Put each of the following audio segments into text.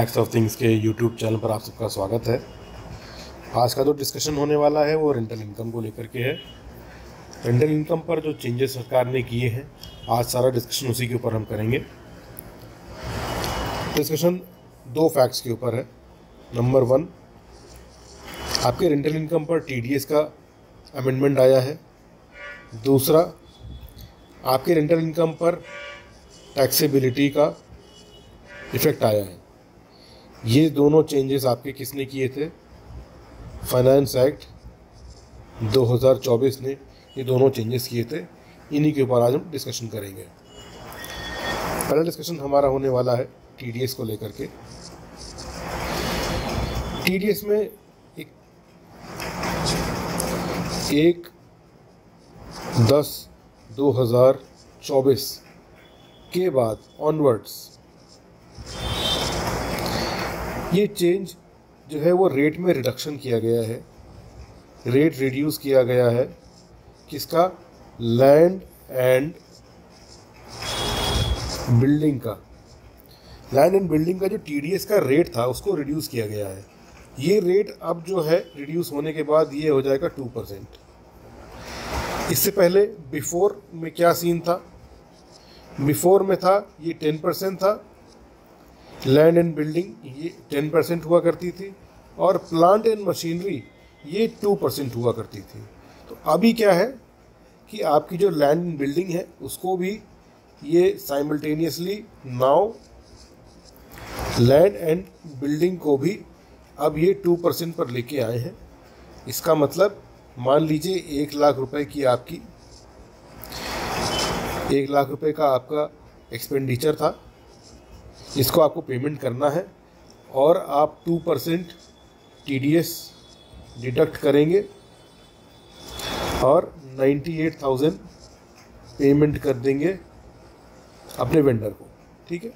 Facts of things के YouTube channel पर आप सबका स्वागत है। आज का जो डिस्कशन होने वाला है वो रेंटल इनकम को लेकर के है। रेंटल इनकम पर जो चेंजेस सरकार ने किए हैं, आज सारा डिस्कशन उसी के ऊपर हम करेंगे। डिस्कशन दो फैक्ट्स के ऊपर है। नंबर वन आपके रेंटल इनकम पर टीडीएस का अमेंडमेंट आया है। दूसरा, आपके रेंटल इनकम पर टैक्सेबिलिटी का इफ़ेक्ट आया है। ये दोनों चेंजेस आपके किसने किए थे? फाइनेंस एक्ट 2024 ने ये दोनों चेंजेस किए थे। इन्हीं के ऊपर आज हम डिस्कशन करेंगे। पहला डिस्कशन हमारा होने वाला है टीडीएस को लेकर के। टीडीएस में एक एक दस दो हज़ार चौबीस के बाद ऑनवर्ड्स ये चेंज जो है वो रेट में रिडक्शन किया गया है। रेट रिड्यूस किया गया है किसका? लैंड एंड बिल्डिंग का। लैंड एंड बिल्डिंग का जो टीडीएस का रेट था, उसको रिड्यूस किया गया है। ये रेट अब जो है रिड्यूस होने के बाद ये हो जाएगा टू परसेंट इससे पहले बिफोर में क्या सीन था? बिफोर में था, ये टेन परसेंट था। लैंड एंड बिल्डिंग ये टेन परसेंट हुआ करती थी, और प्लांट एंड मशीनरी ये टू परसेंट हुआ करती थी। तो अभी क्या है कि आपकी जो लैंड एंड बिल्डिंग है, उसको भी ये simultaneously now land and building को भी अब ये टू परसेंट पर लेके आए हैं। इसका मतलब मान लीजिए एक लाख रुपए की आपकी, एक लाख रुपए का आपका एक्सपेंडिचर था। इसको आपको पेमेंट करना है और आप टू परसेंट टी डिडक्ट करेंगे और नाइन्टी एट थाउज़ेंड पेमेंट कर देंगे अपने वेंडर को, ठीक है?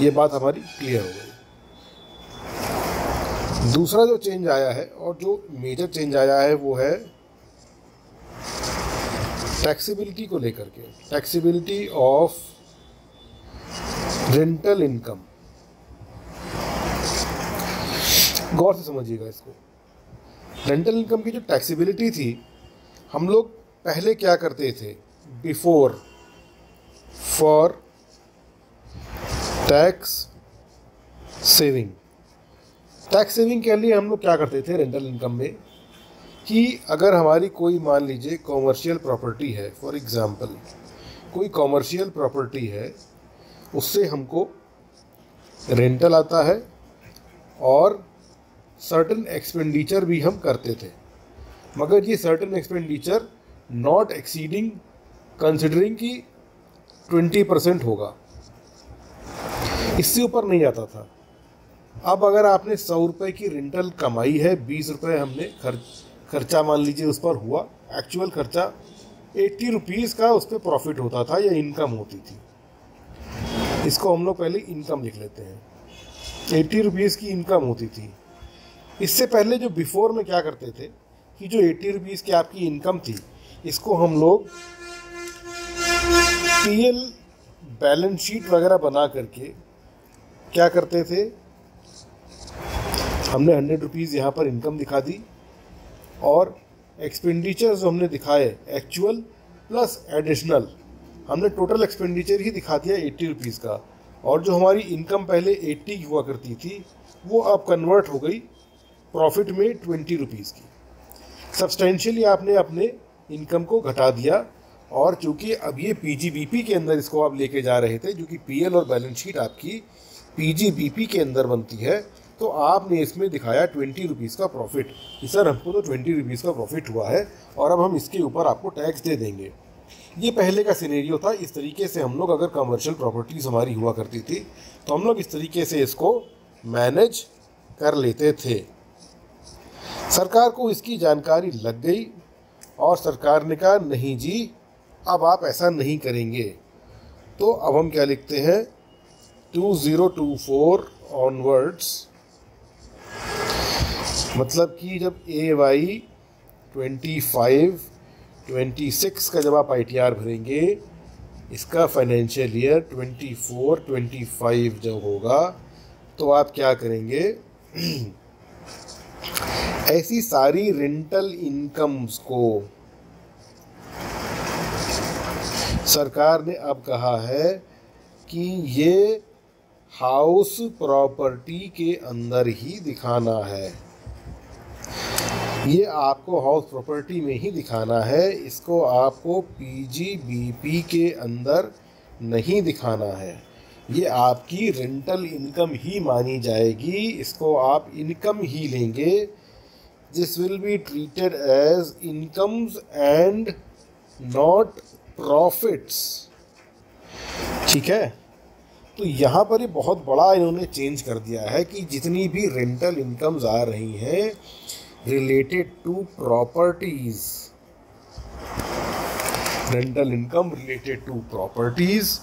ये बात हमारी क्लियर हो गई। दूसरा जो चेंज आया है और जो मेजर चेंज आया है वो है टैक्सीबिलिटी को लेकर के टैक्सीबिलिटी ऑफ़ रेंटल इनकम गौर से समझिएगा इसको। रेंटल इनकम की जो टैक्सीबिलिटी थी, हम लोग पहले क्या करते थे? Before for tax saving tax saving के लिए हम लोग क्या करते थे रेंटल इनकम में? कि अगर हमारी कोई मान लीजिए कॉमर्शियल प्रॉपर्टी है फॉर एग्ज़ाम्पल कोई कॉमर्शियल प्रॉपर्टी है उससे हमको रेंटल आता है और सर्टन एक्सपेंडिचर भी हम करते थे। मगर ये certain expenditure not exceeding considering कि ट्वेंटी परसेंट होगा। इससे ऊपर नहीं आता था। अब अगर आपने सौ रुपये की रेंटल कमाई है, बीस रुपये हमने खर्च, खर्चा मान लीजिए उस पर हुआ एक्चुअल खर्चा एट्टी रुपीज़ का उस पर प्रॉफिट होता था या इनकम होती थी। इसको हम लोग पहले इनकम लिख लेते हैं। एट्टी रुपीज़ की इनकम होती थी। इससे पहले जो बिफोर में क्या करते थे कि जो एट्टी रुपीज़ की आपकी इनकम थी, इसको हम लोग पीएल बैलेंस शीट वगैरह बना करके क्या करते थे? हमने हंड्रेड रुपीज़ यहाँ पर इनकम दिखा दी और एक्सपेंडिचर जो हमने दिखाए एक्चुअल प्लस एडिशनल हमने टोटल एक्सपेंडिचर ही दिखा दिया एट्टी रुपीज़ का। और जो हमारी इनकम पहले एट्टी हुआ करती थी, वो अब कन्वर्ट हो गई प्रॉफिट में ट्वेंटी रुपीज़ की। सब्सटेंशियली आपने अपने इनकम को घटा दिया और चूँकि अब ये पीजीबीपी के अंदर इसको आप लेके जा रहे थे, जो कि पीएल और बैलेंस शीट आपकी पीजीबीपी के अंदर बनती है तो आपने इसमें दिखाया ट्वेंटी रुपीज़ का प्रॉफिट सर, हमको तो ट्वेंटी रुपीज़ का प्रॉफिट हुआ है और अब हम इसके ऊपर आपको टैक्स दे देंगे। ये पहले का सिनेरियो था। इस तरीके से हम लोग अगर कमर्शियल प्रॉपर्टीज़ हमारी हुआ करती थी तो हम लोग इस तरीके से इसको मैनेज कर लेते थे। सरकार को इसकी जानकारी लग गई और सरकार ने कहा, नहीं जी, अब आप ऐसा नहीं करेंगे। तो अब हम क्या लिखते हैं? Two zero two four onwards मतलब कि जब A Y twenty five twenty six का जब आप आईटीआर भरेंगे, इसका financial year twenty four, twenty five जब होगा तो आप क्या करेंगे? ऐसी सारी रेंटल इनकम्स को सरकार ने अब कहा है कि ये हाउस प्रॉपर्टी के अंदर ही दिखाना है। ये आपको हाउस प्रॉपर्टी में ही दिखाना है। इसको आपको पीजीबीपी के अंदर नहीं दिखाना है। ये आपकी रेंटल इनकम ही मानी जाएगी। इसको आप इनकम ही लेंगे। This will be treated as incomes and not profits ठीक है? तो यहाँ पर ये बहुत बड़ा इन्होंने चेंज कर दिया है कि जितनी भी रेंटल इनकम्स आ रही हैं related to properties rental income related to properties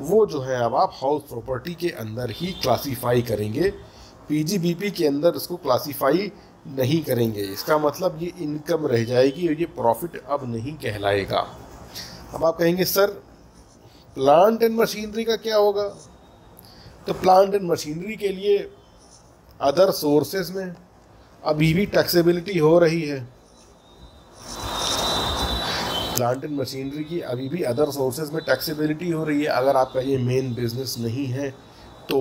वो जो है अब आप हाउस प्रॉपर्टी के अंदर ही क्लासीफाई करेंगे। पीजीबीपी के अंदर इसको क्लासीफाई नहीं करेंगे। इसका मतलब ये इनकम रह जाएगी और ये प्रॉफिट अब नहीं कहलाएगा। अब आप कहेंगे, सर प्लांट एंड मशीनरी का क्या होगा? तो प्लांट एंड मशीनरी के लिए अदर सोर्सेज में अभी भी टैक्सेबिलिटी हो रही है। प्लांट एंड मशीनरी की अभी भी अदर सोर्सेज में टैक्सेबिलिटी हो रही है। अगर आपका ये मेन बिज़नेस नहीं है तो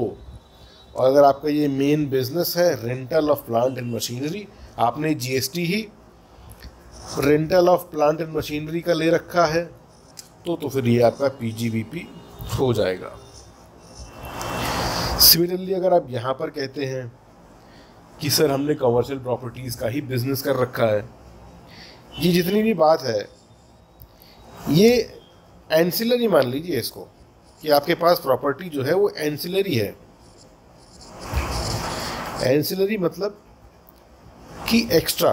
और अगर आपका ये मेन बिज़नेस है rental of plant and machinery आपने GST he rental of plant and machinery का ले रखा है तो तो फिर ये आपका पीजीवीपी हो जाएगा। सिमिलरली अगर आप यहाँ पर कहते हैं कि सर हमने कमर्शियल प्रॉपर्टीज़ का ही बिज़नेस कर रखा है। ये जितनी भी बात है, ये एंसिलरी मान लीजिए इसको, कि आपके पास प्रॉपर्टी जो है वो एंसिलरी है। एंसिलरी मतलब कि एक्स्ट्रा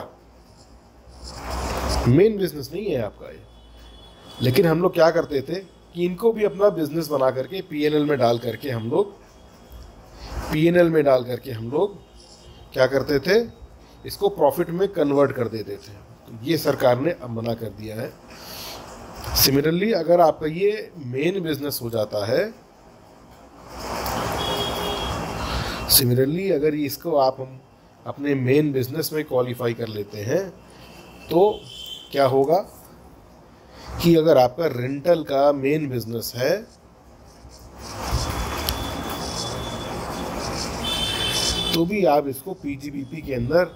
मेन बिज़नेस नहीं है आपका ये। लेकिन हम लोग क्या करते थे कि इनको भी अपना बिज़नेस बना करके पीएनएल में डाल करके हम लोग पीएनएल में डाल करके हम लोग क्या करते थे? इसको प्रॉफिट में कन्वर्ट कर देते थे। तो ये सरकार ने अब मना कर दिया है। सिमिलरली अगर आपका ये मेन बिज़नेस हो जाता है सिमिलरली अगर इसको आप हम अपने मेन बिज़नेस में क्वालिफाई कर लेते हैं तो क्या होगा कि अगर आपका रेंटल का मेन बिज़नेस है तो भी आप इसको पीजीबीपी के अंदर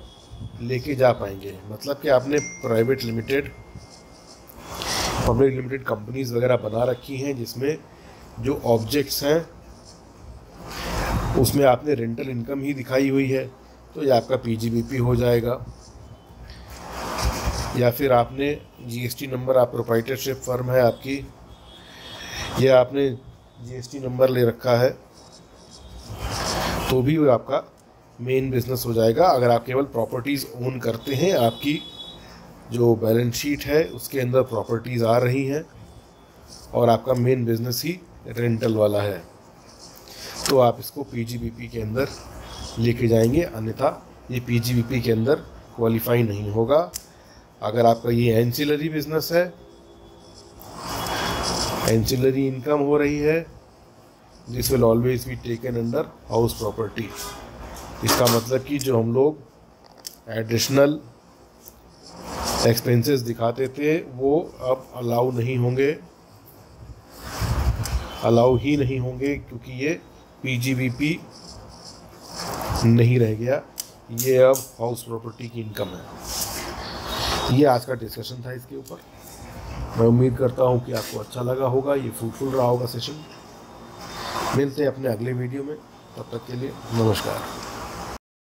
लेके जा पाएँगे। मतलब कि आपने private limited public limited companies वगैरह बना रखी हैं जिसमें जो ऑब्जेक्ट्स हैं, उसमें आपने रेंटल इनकम ही दिखाई हुई है। तो ये आपका पीजीबीपी हो जाएगा। या फिर आपने जीएसटी नंबर आप प्रोपाइटरशिप फर्म है आपकी, या आपने जीएसटी नंबर ले रखा है तो भी वो आपका मेन बिज़नेस हो जाएगा। अगर आप केवल प्रॉपर्टीज़ ओन करते हैं, आपकी जो बैलेंस शीट है, उसके अंदर प्रॉपर्टीज़ आ रही हैं और आपका मेन बिज़नेस ही रेंटल वाला है। तो आप इसको पीजीबीपी के अंदर लेके जाएँगे, अन्यथा ये पीजीबीपी के अंदर क्वालिफाई नहीं होगा। अगर आपका ये एंसिलरी बिज़नेस है एंसिलरी इनकम हो रही है this will always be taken under house property इसका मतलब कि जो हम लोग एडिशनल एक्सपेंसेस दिखाते थे, वो अब अलाउ नहीं होंगे। अलाउ ही नहीं होंगे क्योंकि ये पीजीबीपी नहीं रह गया। ये अब हाउस प्रॉपर्टी की इनकम है। ये आज का डिस्कशन था इसके ऊपर। मैं उम्मीद करता हूँ कि आपको अच्छा लगा होगा, ये फ्रूटफुल रहा होगा सेशन मिलते हैं अपने अगले वीडियो में। तब तक के लिए नमस्कार।